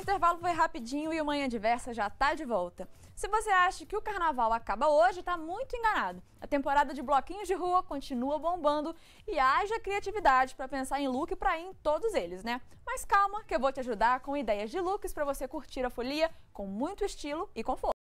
intervalo foi rapidinho e o Manhã Diversa já tá de volta. Se você acha que o carnaval acaba hoje, tá muito enganado. A temporada de bloquinhos de rua continua bombando e haja criatividade para pensar em look para ir em todos eles, né? Mas calma, que eu vou te ajudar com ideias de looks para você curtir a folia com muito estilo e conforto.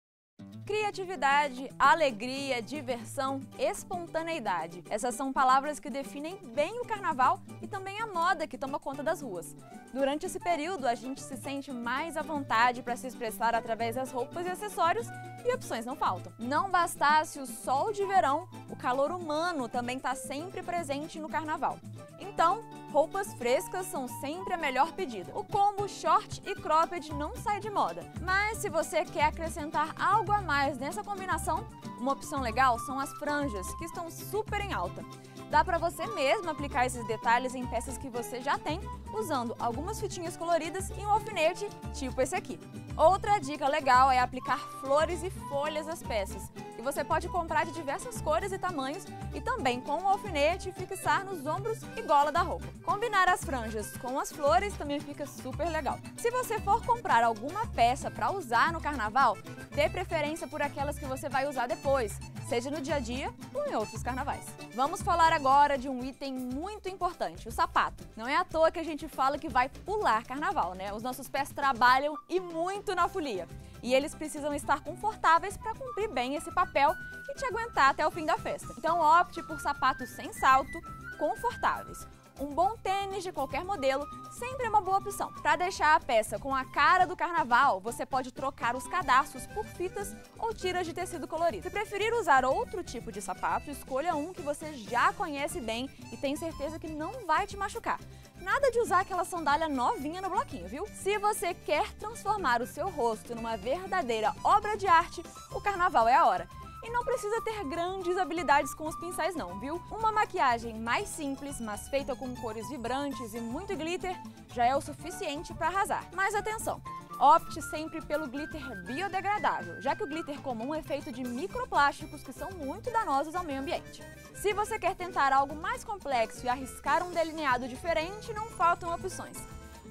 Criatividade, alegria, diversão, espontaneidade. Essas são palavras que definem bem o carnaval e também a moda que toma conta das ruas. Durante esse período, a gente se sente mais à vontade para se expressar através das roupas e acessórios e opções não faltam. Não bastasse o sol de verão, o calor humano também está sempre presente no carnaval. Então, roupas frescas são sempre a melhor pedida. O combo short e cropped não sai de moda. Mas se você quer acrescentar algo a mais nessa combinação, uma opção legal são as franjas, que estão super em alta. Dá para você mesmo aplicar esses detalhes em peças que você já tem, usando algumas fitinhas coloridas e um alfinete, tipo esse aqui. Outra dica legal é aplicar flores e folhas às peças, que você pode comprar de diversas cores e tamanhos e também com um alfinete fixar nos ombros e gola da roupa. Combinar as franjas com as flores também fica super legal. Se você for comprar alguma peça para usar no carnaval, dê preferência por aquelas que você vai usar depois, seja no dia a dia ou em outros carnavais. Vamos falar agora de um item muito importante, o sapato. Não é à toa que a gente fala que vai pular carnaval, né? Os nossos pés trabalham e muito na folia. E eles precisam estar confortáveis para cumprir bem esse papel e te aguentar até o fim da festa. Então opte por sapatos sem salto, confortáveis. Um bom tênis de qualquer modelo sempre é uma boa opção. Para deixar a peça com a cara do carnaval, você pode trocar os cadastros por fitas ou tiras de tecido colorido. Se preferir usar outro tipo de sapato, escolha um que você já conhece bem e tem certeza que não vai te machucar. Nada de usar aquela sandália novinha no bloquinho, viu? Se você quer transformar o seu rosto numa verdadeira obra de arte, o carnaval é a hora. E não precisa ter grandes habilidades com os pincéis não, viu? Uma maquiagem mais simples, mas feita com cores vibrantes e muito glitter, já é o suficiente para arrasar. Mas atenção! Opte sempre pelo glitter biodegradável, já que o glitter comum é feito de microplásticos que são muito danosos ao meio ambiente. Se você quer tentar algo mais complexo e arriscar um delineado diferente, não faltam opções.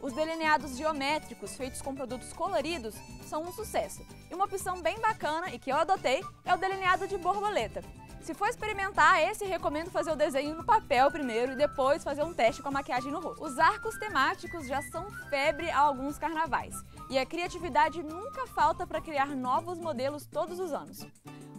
Os delineados geométricos feitos com produtos coloridos são um sucesso. E uma opção bem bacana e que eu adotei é o delineado de borboleta. Se for experimentar esse, recomendo fazer o desenho no papel primeiro e depois fazer um teste com a maquiagem no rosto. Os arcos temáticos já são febre a alguns carnavais e a criatividade nunca falta para criar novos modelos todos os anos.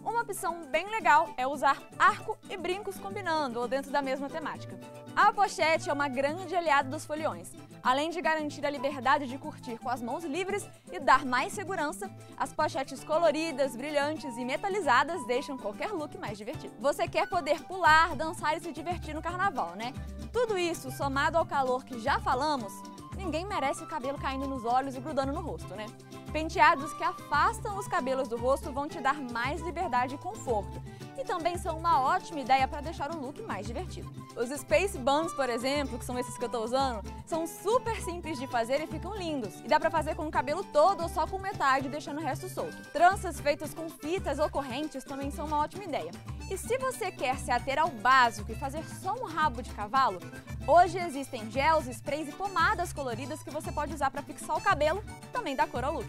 Uma opção bem legal é usar arco e brincos combinando ou dentro da mesma temática. A pochete é uma grande aliada dos foliões. Além de garantir a liberdade de curtir com as mãos livres e dar mais segurança, as pochetes coloridas, brilhantes e metalizadas deixam qualquer look mais divertido. Você quer poder pular, dançar e se divertir no carnaval, né? Tudo isso, somado ao calor que já falamos, ninguém merece o cabelo caindo nos olhos e grudando no rosto, né? Penteados que afastam os cabelos do rosto vão te dar mais liberdade e conforto e também são uma ótima ideia para deixar o look mais divertido. Os Space Buns, por exemplo, que são esses que eu estou usando, são super simples de fazer e ficam lindos. E dá para fazer com o cabelo todo ou só com metade, deixando o resto solto. Tranças feitas com fitas ou correntes também são uma ótima ideia. E se você quer se ater ao básico e fazer só um rabo de cavalo, hoje existem gels, sprays e pomadas coloridas que você pode usar para fixar o cabelo também dar cor ao look.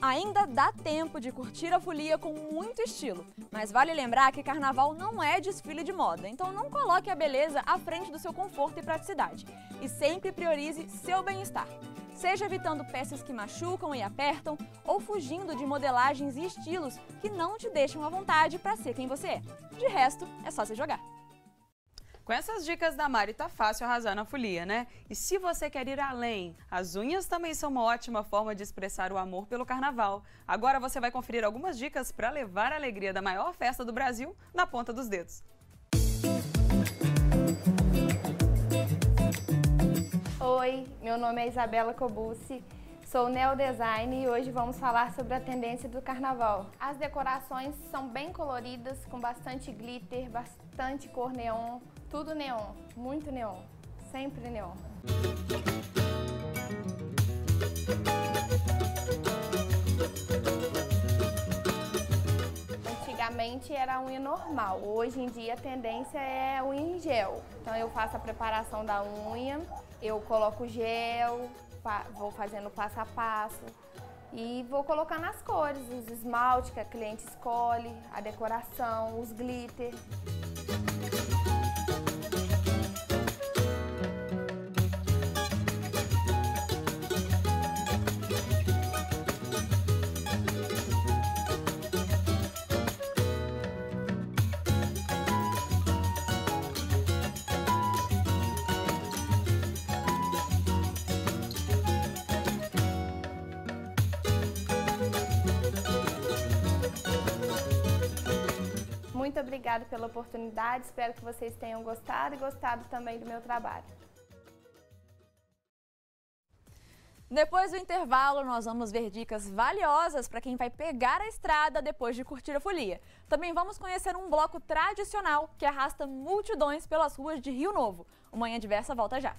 Ainda dá tempo de curtir a folia com muito estilo, mas vale lembrar que carnaval não é desfile de moda, então não coloque a beleza à frente do seu conforto e praticidade. E sempre priorize seu bem-estar. Seja evitando peças que machucam e apertam, ou fugindo de modelagens e estilos que não te deixam à vontade para ser quem você é. De resto, é só se jogar. Com essas dicas da Mari, tá fácil arrasar na folia, né? E se você quer ir além, as unhas também são uma ótima forma de expressar o amor pelo carnaval. Agora você vai conferir algumas dicas para levar a alegria da maior festa do Brasil na ponta dos dedos. Oi, meu nome é Isabela Cobucci, sou neodesign e hoje vamos falar sobre a tendência do carnaval. As decorações são bem coloridas, com bastante glitter, bastante cor neon, tudo neon, muito neon, sempre neon. Antigamente era unha normal, hoje em dia a tendência é unha em gel. Então eu faço a preparação da unha, eu coloco gel, vou fazendo passo a passo e vou colocando as cores, os esmalte que a cliente escolhe, a decoração, os glitter. Muito obrigada pela oportunidade, espero que vocês tenham gostado e gostado também do meu trabalho. Depois do intervalo, nós vamos ver dicas valiosas para quem vai pegar a estrada depois de curtir a folia. Também vamos conhecer um bloco tradicional que arrasta multidões pelas ruas de Rio Novo. O Manhã Diversa volta já.